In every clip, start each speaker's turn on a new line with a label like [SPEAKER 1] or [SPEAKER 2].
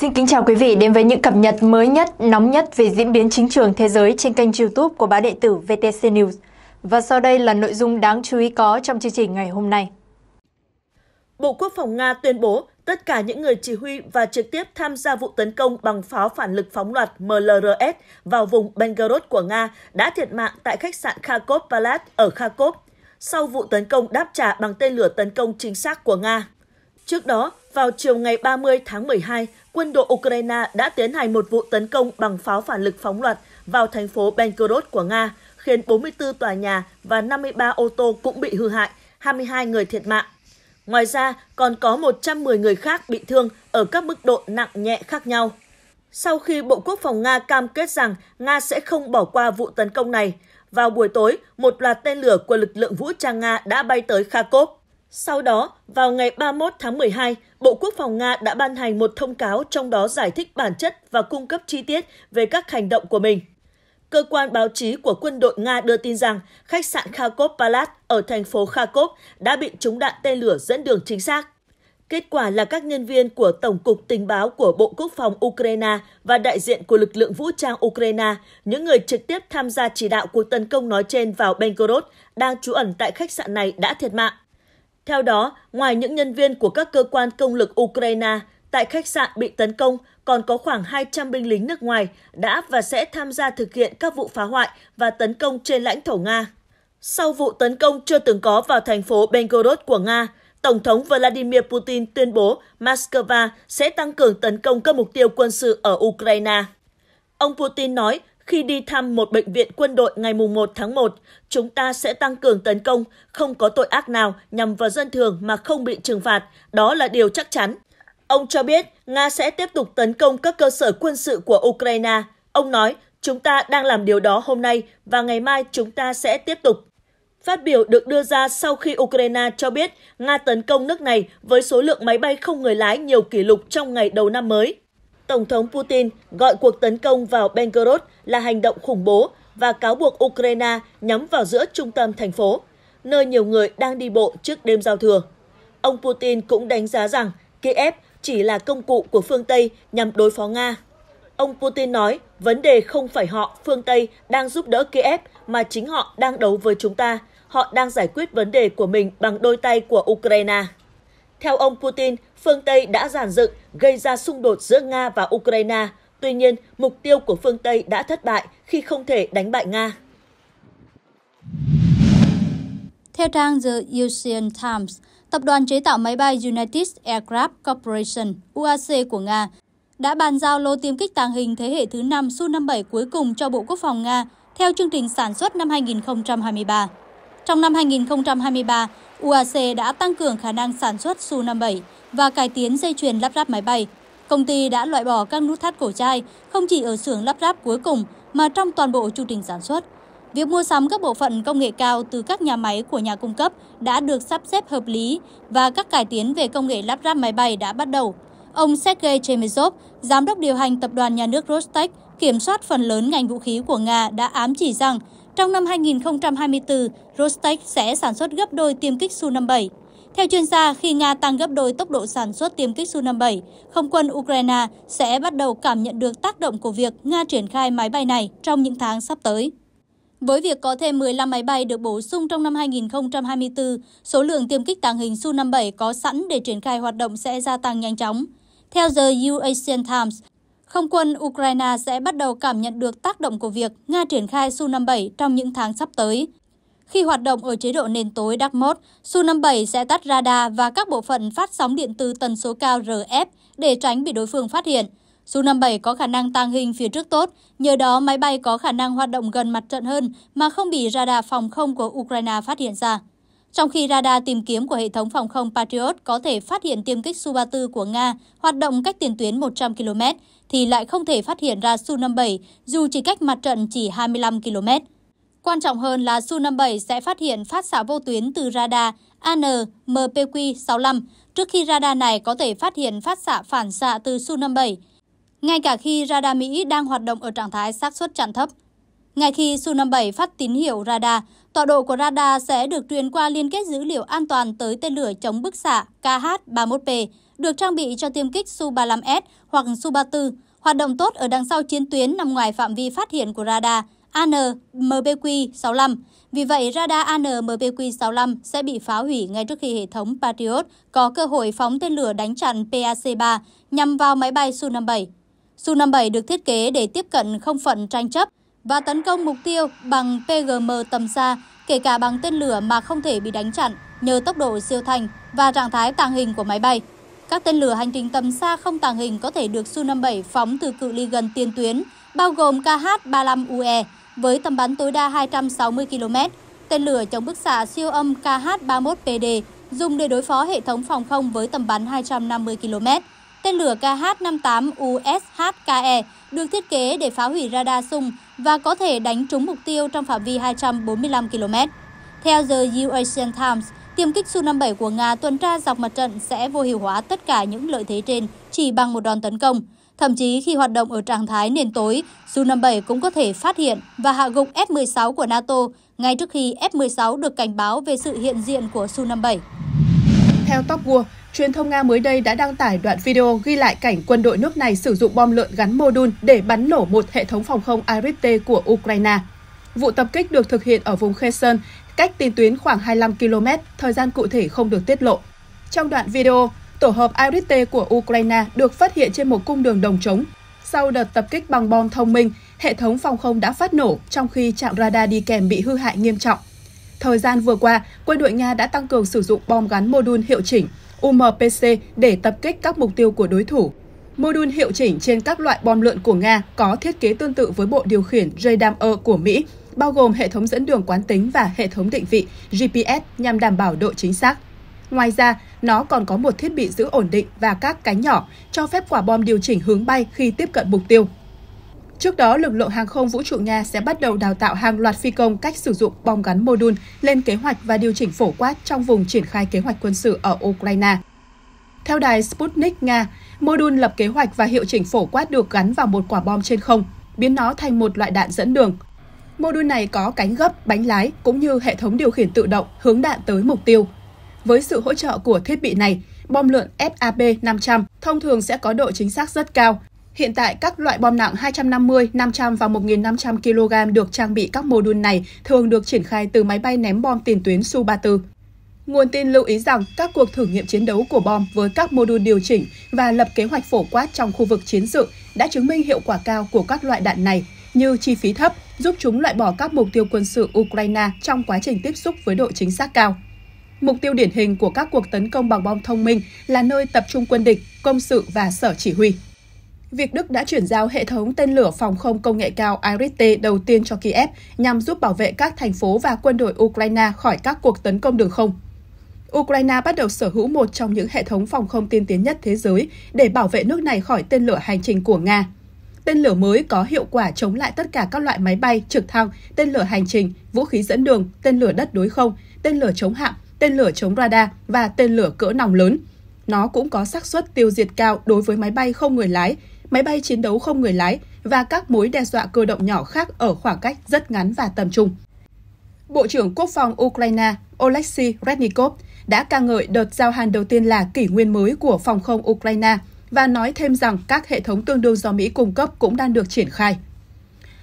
[SPEAKER 1] Xin kính chào quý vị đến với những cập nhật mới nhất, nóng nhất về diễn biến chính trường thế giới trên kênh YouTube của báo điện tử VTC News. Và sau đây là nội dung đáng chú ý có trong chương trình ngày hôm nay.
[SPEAKER 2] Bộ Quốc phòng Nga tuyên bố tất cả những người chỉ huy và trực tiếp tham gia vụ tấn công bằng pháo phản lực phóng loạt MLRS vào vùng Belgorod của Nga đã thiệt mạng tại khách sạn Kharkov Palace ở Kharkov sau vụ tấn công đáp trả bằng tên lửa tấn công chính xác của Nga. Trước đó, vào chiều ngày 30 tháng 12, quân đội Ukraine đã tiến hành một vụ tấn công bằng pháo phản lực phóng loạt vào thành phố Belgorod của Nga, khiến 44 tòa nhà và 53 ô tô cũng bị hư hại, 22 người thiệt mạng. Ngoài ra, còn có 110 người khác bị thương ở các mức độ nặng nhẹ khác nhau. Sau khi Bộ Quốc phòng Nga cam kết rằng Nga sẽ không bỏ qua vụ tấn công này, vào buổi tối, một loạt tên lửa của lực lượng vũ trang Nga đã bay tới Kharkov. Sau đó, vào ngày 31 tháng 12, Bộ Quốc phòng Nga đã ban hành một thông cáo trong đó giải thích bản chất và cung cấp chi tiết về các hành động của mình. Cơ quan báo chí của quân đội Nga đưa tin rằng khách sạn Kharkov Palace ở thành phố Kharkov đã bị trúng đạn tên lửa dẫn đường chính xác. Kết quả là các nhân viên của Tổng cục Tình báo của Bộ Quốc phòng Ukraine và đại diện của lực lượng vũ trang Ukraine, những người trực tiếp tham gia chỉ đạo cuộc tấn công nói trên vào Belgorod, đang trú ẩn tại khách sạn này đã thiệt mạng. Theo đó, ngoài những nhân viên của các cơ quan công lực Ukraine, tại khách sạn bị tấn công còn có khoảng 200 binh lính nước ngoài đã và sẽ tham gia thực hiện các vụ phá hoại và tấn công trên lãnh thổ Nga. Sau vụ tấn công chưa từng có vào thành phố Belgorod của Nga, Tổng thống Vladimir Putin tuyên bố Moscow sẽ tăng cường tấn công các mục tiêu quân sự ở Ukraine. Ông Putin nói khi đi thăm một bệnh viện quân đội ngày 1 tháng 1, chúng ta sẽ tăng cường tấn công, không có tội ác nào nhằm vào dân thường mà không bị trừng phạt, đó là điều chắc chắn. Ông cho biết Nga sẽ tiếp tục tấn công các cơ sở quân sự của Ukraine. Ông nói, chúng ta đang làm điều đó hôm nay và ngày mai chúng ta sẽ tiếp tục. Phát biểu được đưa ra sau khi Ukraine cho biết Nga tấn công nước này với số lượng máy bay không người lái nhiều kỷ lục trong ngày đầu năm mới. Tổng thống Putin gọi cuộc tấn công vào Belgorod là hành động khủng bố và cáo buộc Ukraine nhắm vào giữa trung tâm thành phố, nơi nhiều người đang đi bộ trước đêm giao thừa. Ông Putin cũng đánh giá rằng Kiev chỉ là công cụ của phương Tây nhằm đối phó Nga. Ông Putin nói vấn đề không phải họ, phương Tây, đang giúp đỡ Kiev mà chính họ đang đấu với chúng ta. Họ đang giải quyết vấn đề của mình bằng đôi tay của Ukraine. Theo ông Putin, phương Tây đã giàn dựng gây ra xung đột giữa Nga và Ukraine. Tuy nhiên, mục tiêu của phương Tây đã thất bại khi không thể đánh bại Nga.
[SPEAKER 3] Theo trang The Asian Times, tập đoàn chế tạo máy bay United Aircraft Corporation UAC của Nga đã bàn giao lô tiêm kích tàng hình thế hệ thứ 5 Su-57 cuối cùng cho Bộ Quốc phòng Nga theo chương trình sản xuất năm 2023. Trong năm 2023, UAC đã tăng cường khả năng sản xuất Su-57 và cải tiến dây chuyền lắp ráp máy bay. Công ty đã loại bỏ các nút thắt cổ chai không chỉ ở xưởng lắp ráp cuối cùng mà trong toàn bộ chu trình sản xuất. Việc mua sắm các bộ phận công nghệ cao từ các nhà máy của nhà cung cấp đã được sắp xếp hợp lý và các cải tiến về công nghệ lắp ráp máy bay đã bắt đầu. Ông Sergei Chemezov, giám đốc điều hành tập đoàn nhà nước Rostec, kiểm soát phần lớn ngành vũ khí của Nga đã ám chỉ rằng trong năm 2024, Rostec sẽ sản xuất gấp đôi tiêm kích Su-57. Theo chuyên gia, khi Nga tăng gấp đôi tốc độ sản xuất tiêm kích Su-57, không quân Ukraine sẽ bắt đầu cảm nhận được tác động của việc Nga triển khai máy bay này trong những tháng sắp tới. Với việc có thêm 15 máy bay được bổ sung trong năm 2024, số lượng tiêm kích tàng hình Su-57 có sẵn để triển khai hoạt động sẽ gia tăng nhanh chóng. Theo The Asian Times, không quân Ukraine sẽ bắt đầu cảm nhận được tác động của việc Nga triển khai Su-57 trong những tháng sắp tới. Khi hoạt động ở chế độ nền tối Dark Mode, Su-57 sẽ tắt radar và các bộ phận phát sóng điện từ tần số cao RF để tránh bị đối phương phát hiện. Su-57 có khả năng tàng hình phía trước tốt, nhờ đó máy bay có khả năng hoạt động gần mặt trận hơn mà không bị radar phòng không của Ukraine phát hiện ra. Trong khi radar tìm kiếm của hệ thống phòng không Patriot có thể phát hiện tiêm kích Su-34 của Nga hoạt động cách tiền tuyến 100 km, thì lại không thể phát hiện ra Su-57 dù chỉ cách mặt trận chỉ 25 km. Quan trọng hơn là Su-57 sẽ phát hiện phát xạ vô tuyến từ radar AN-MPQ-65 trước khi radar này có thể phát hiện phát xạ phản xạ từ Su-57, ngay cả khi radar Mỹ đang hoạt động ở trạng thái xác suất chặn thấp. Ngay khi Su-57 phát tín hiệu radar, tọa độ của radar sẽ được truyền qua liên kết dữ liệu an toàn tới tên lửa chống bức xạ KH-31P, được trang bị cho tiêm kích Su-35S hoặc Su-34, hoạt động tốt ở đằng sau chiến tuyến nằm ngoài phạm vi phát hiện của radar AN-MBQ-65. Vì vậy, radar AN-MBQ-65 sẽ bị phá hủy ngay trước khi hệ thống Patriot có cơ hội phóng tên lửa đánh chặn PAC-3 nhằm vào máy bay Su-57. Su-57 được thiết kế để tiếp cận không phận tranh chấp và tấn công mục tiêu bằng PGM tầm xa, kể cả bằng tên lửa mà không thể bị đánh chặn nhờ tốc độ siêu thanh và trạng thái tàng hình của máy bay. Các tên lửa hành trình tầm xa không tàng hình có thể được Su-57 phóng từ cự ly gần tiền tuyến, bao gồm KH-35UE với tầm bắn tối đa 260 km, tên lửa chống bức xạ siêu âm KH-31PD dùng để đối phó hệ thống phòng không với tầm bắn 250 km. Tên lửa KH-58USHKE được thiết kế để phá hủy radar xung và có thể đánh trúng mục tiêu trong phạm vi 245 km. Theo The Asian Times, tiêm kích Su-57 của Nga tuần tra dọc mặt trận sẽ vô hiệu hóa tất cả những lợi thế trên chỉ bằng một đòn tấn công. Thậm chí khi hoạt động ở trạng thái nền tối, Su-57 cũng có thể phát hiện và hạ gục F-16 của NATO ngay trước khi F-16 được cảnh báo về sự hiện diện của Su-57.
[SPEAKER 4] Theo Top War, truyền thông Nga mới đây đã đăng tải đoạn video ghi lại cảnh quân đội nước này sử dụng bom lượn gắn mô đun để bắn nổ một hệ thống phòng không Iris-T của Ukraine. Vụ tập kích được thực hiện ở vùng Kherson, cách tiền tuyến khoảng 25 km, thời gian cụ thể không được tiết lộ. Trong đoạn video, tổ hợp Iris-T của Ukraine được phát hiện trên một cung đường đồng trống. Sau đợt tập kích bằng bom thông minh, hệ thống phòng không đã phát nổ trong khi trạm radar đi kèm bị hư hại nghiêm trọng. Thời gian vừa qua, quân đội Nga đã tăng cường sử dụng bom gắn mô đun hiệu chỉnh UMPC để tập kích các mục tiêu của đối thủ. Mô đun hiệu chỉnh trên các loại bom lượn của Nga có thiết kế tương tự với bộ điều khiển JDAM-E của Mỹ, bao gồm hệ thống dẫn đường quán tính và hệ thống định vị GPS nhằm đảm bảo độ chính xác. Ngoài ra, nó còn có một thiết bị giữ ổn định và các cánh nhỏ, cho phép quả bom điều chỉnh hướng bay khi tiếp cận mục tiêu. Trước đó, lực lượng hàng không vũ trụ Nga sẽ bắt đầu đào tạo hàng loạt phi công cách sử dụng bom gắn mô đun lên kế hoạch và điều chỉnh phổ quát trong vùng triển khai kế hoạch quân sự ở Ukraine. Theo đài Sputnik Nga, mô đun lập kế hoạch và hiệu chỉnh phổ quát được gắn vào một quả bom trên không, biến nó thành một loại đạn dẫn đường. Mô đun này có cánh gấp, bánh lái cũng như hệ thống điều khiển tự động hướng đạn tới mục tiêu. Với sự hỗ trợ của thiết bị này, bom lượn FAB-500 thông thường sẽ có độ chính xác rất cao. Hiện tại, các loại bom nặng 250, 500 và 1.500 kg được trang bị các mô đun này thường được triển khai từ máy bay ném bom tiền tuyến Su-34. Nguồn tin lưu ý rằng các cuộc thử nghiệm chiến đấu của bom với các mô đun điều chỉnh và lập kế hoạch phổ quát trong khu vực chiến sự đã chứng minh hiệu quả cao của các loại đạn này như chi phí thấp, giúp chúng loại bỏ các mục tiêu quân sự Ukraine trong quá trình tiếp xúc với độ chính xác cao. Mục tiêu điển hình của các cuộc tấn công bằng bom thông minh là nơi tập trung quân địch, công sự và sở chỉ huy. Việc Đức đã chuyển giao hệ thống tên lửa phòng không công nghệ cao Iris-T đầu tiên cho Kiev nhằm giúp bảo vệ các thành phố và quân đội Ukraine khỏi các cuộc tấn công đường không. Ukraine bắt đầu sở hữu một trong những hệ thống phòng không tiên tiến nhất thế giới để bảo vệ nước này khỏi tên lửa hành trình của Nga. Tên lửa mới có hiệu quả chống lại tất cả các loại máy bay, trực thăng, tên lửa hành trình, vũ khí dẫn đường, tên lửa đất đối không, tên lửa chống hạm, tên lửa chống radar và tên lửa cỡ nòng lớn. Nó cũng có xác suất tiêu diệt cao đối với máy bay không người lái, máy bay chiến đấu không người lái và các mối đe dọa cơ động nhỏ khác ở khoảng cách rất ngắn và tầm trung. Bộ trưởng Quốc phòng Ukraine Oleksiy Rednikov đã ca ngợi đợt giao hàng đầu tiên là kỷ nguyên mới của phòng không Ukraine và nói thêm rằng các hệ thống tương đương do Mỹ cung cấp cũng đang được triển khai.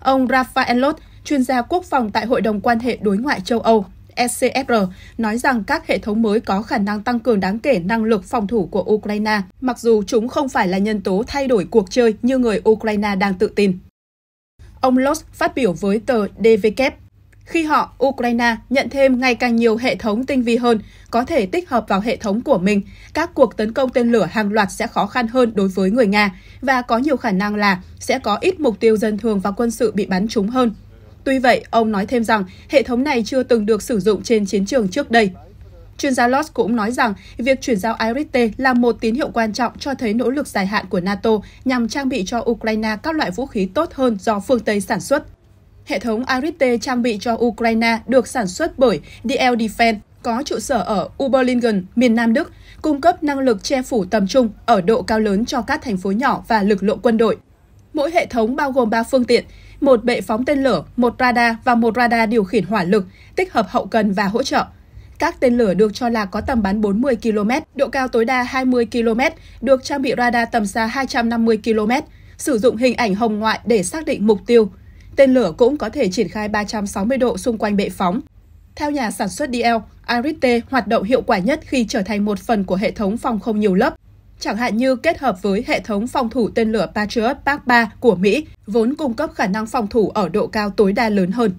[SPEAKER 4] Ông Rafael Lott, chuyên gia quốc phòng tại Hội đồng quan hệ đối ngoại châu Âu ECFR nói rằng các hệ thống mới có khả năng tăng cường đáng kể năng lực phòng thủ của Ukraine, mặc dù chúng không phải là nhân tố thay đổi cuộc chơi như người Ukraine đang tự tin. Ông Loss phát biểu với tờ DVK khi họ, Ukraine, nhận thêm ngày càng nhiều hệ thống tinh vi hơn, có thể tích hợp vào hệ thống của mình, các cuộc tấn công tên lửa hàng loạt sẽ khó khăn hơn đối với người Nga và có nhiều khả năng là sẽ có ít mục tiêu dân thường và quân sự bị bắn trúng hơn. Tuy vậy, ông nói thêm rằng hệ thống này chưa từng được sử dụng trên chiến trường trước đây. Chuyên gia Loss cũng nói rằng việc chuyển giao Iris-T là một tín hiệu quan trọng cho thấy nỗ lực dài hạn của NATO nhằm trang bị cho Ukraine các loại vũ khí tốt hơn do phương Tây sản xuất. Hệ thống Iris-T trang bị cho Ukraine được sản xuất bởi DL Defense, có trụ sở ở Oberlingen, miền Nam Đức, cung cấp năng lực che phủ tầm trung ở độ cao lớn cho các thành phố nhỏ và lực lượng quân đội. Mỗi hệ thống bao gồm 3 phương tiện, một bệ phóng tên lửa, một radar và một radar điều khiển hỏa lực, tích hợp hậu cần và hỗ trợ. Các tên lửa được cho là có tầm bắn 40 km, độ cao tối đa 20 km, được trang bị radar tầm xa 250 km, sử dụng hình ảnh hồng ngoại để xác định mục tiêu. Tên lửa cũng có thể triển khai 360 độ xung quanh bệ phóng. Theo nhà sản xuất DL, Arite, hoạt động hiệu quả nhất khi trở thành một phần của hệ thống phòng không nhiều lớp, chẳng hạn như kết hợp với hệ thống phòng thủ tên lửa Patriot Park 3 của Mỹ, vốn cung cấp khả năng phòng thủ ở độ cao tối đa lớn hơn.